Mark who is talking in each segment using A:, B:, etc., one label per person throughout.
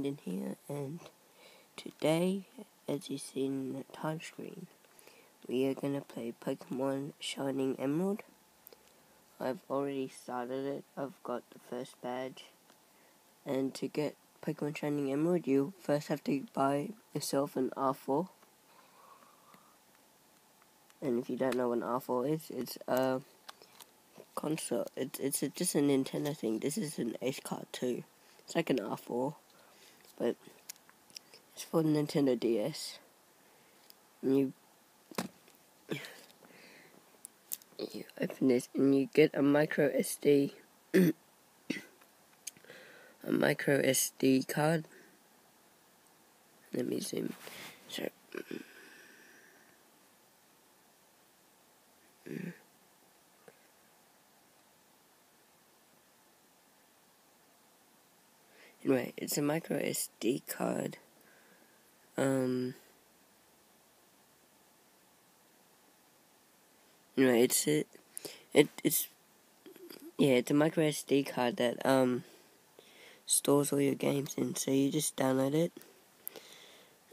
A: Brandon here, and today, as you see in the time screen, we are gonna play Pokemon Shining Emerald. I've already started it, I've got the first badge, and to get Pokemon Shining Emerald, you first have to buy yourself an R4. And if you don't know what an R4 is, it's a console. It's it's a, just a Nintendo thing. This is an Acekard too. It's like an R4, but it's for Nintendo DS. And you you open this and you get a micro SD a micro SD card. Let me zoom. So. Anyway, it's a micro SD card. Um. Anyway, it's it, it it's yeah, it's a micro SD card that um stores all your games in. So you just download it,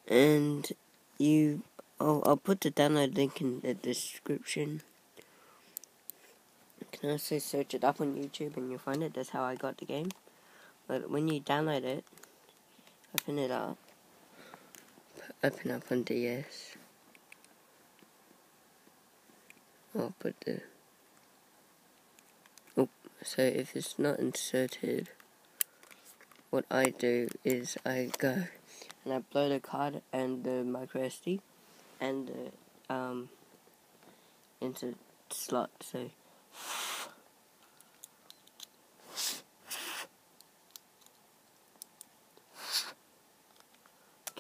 A: and you I'll I'll put the download link in the description. You can also search it up on YouTube and you'll find it. That's how I got the game. But when you download it, open it up, open up on DS. I'll put the. Oh, so if it's not inserted, what I do is I go and I blow the card and the micro SD and the um into slot. So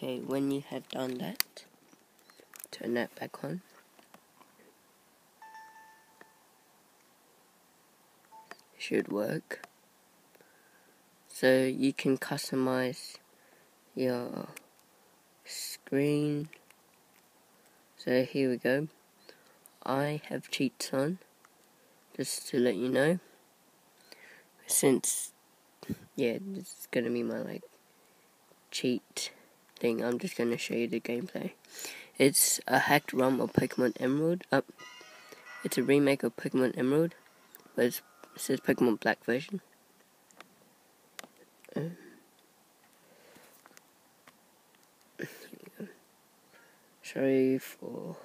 A: Okay, when you have done that, turn that back on. Should work. So you can customize your screen. So here we go. I have cheats on, just to let you know. Since, yeah, this is gonna be my like cheat thing, I'm just going to show you the gameplay. It's a hacked ROM of Pokemon Emerald. Uh, it's a remake of Pokemon Emerald, but it says Pokemon Black version. Uh, sorry for...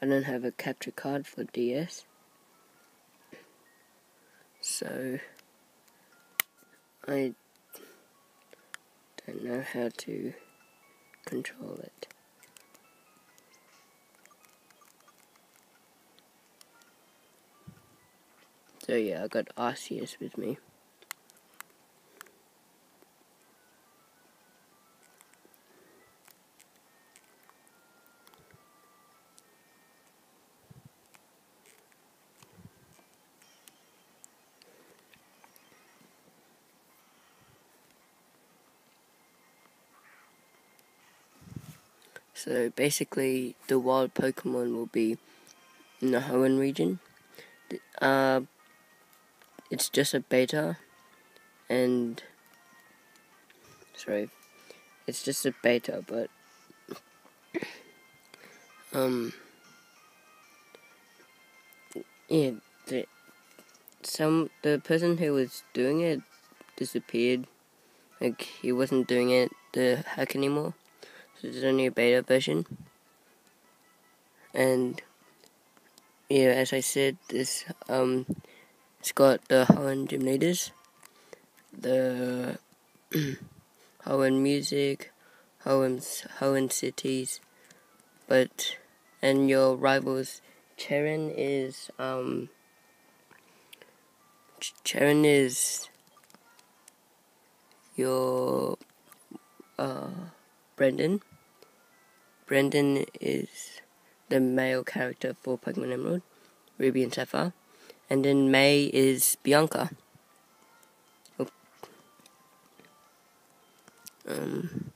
A: I don't have a capture card for DS. So... I don't know how to control it. So yeah, I got Arceus with me. So basically, the wild Pokemon will be in the Hoenn region. Uh, it's just a beta, and sorry, it's just a beta, but um, yeah, the, some the person who was doing it disappeared. Like he wasn't doing it the hack anymore. Is only a beta version. And yeah, as I said, this um it's got the Hoenn gym leaders, the Hoenn music, Hoenn Hoenn cities, but and your rivals Cheren is um Cheren is your uh Brendan Brendan is the male character for Pokemon Emerald, Ruby and Sapphire. And then May is Bianca. Oh. Um,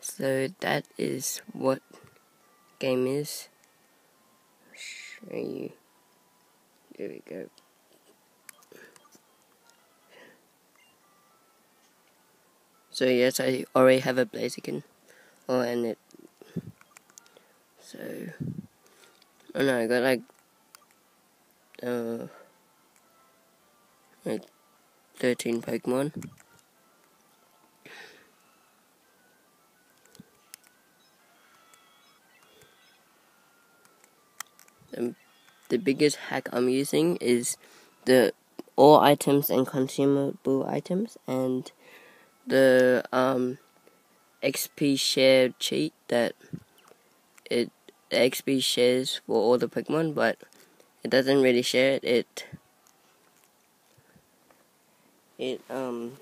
A: so that is what game is. Show you. There we go. So yes, I already have a Blaziken. Oh, and it. So. Oh no, I got like. Uh. Like 13 Pokemon. The, the biggest hack I'm using is the all items and consumable items and the um, XP share cheat that it XP shares for all the Pokemon, but it doesn't really share it. It it um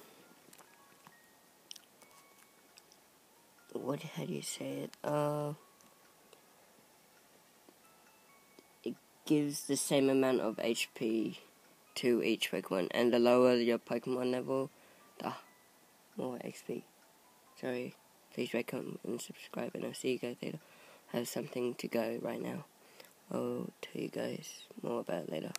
A: what how do you say it? Uh it gives the same amount of HP to each Pokemon and the lower your Pokemon level, the more XP. Sorry. Please rate, comment, and subscribe, and I'll see you guys later. I have something to go right now. I'll tell you guys more about later.